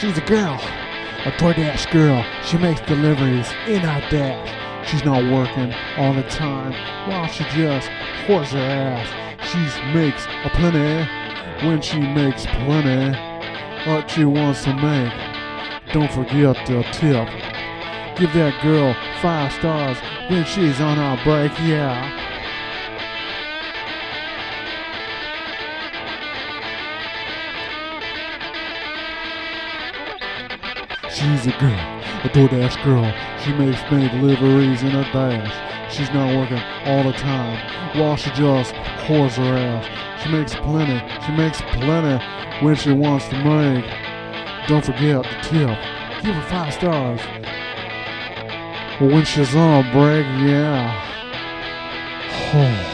She's a girl, a DoorDash girl. She makes deliveries in a dash. She's not working all the time while she just whores her ass. She makes a plenty when she makes plenty what she wants to make. Don't forget the tip. Give that girl five stars when she's on her break, yeah. She's a girl, a DoorDash girl. She makes many deliveries in a dash. She's not working all the time while she just whores her ass. She makes plenty, she makes plenty when she wants to make. Don't forget the tip. Give her five stars. When she's on a break, yeah. Oh.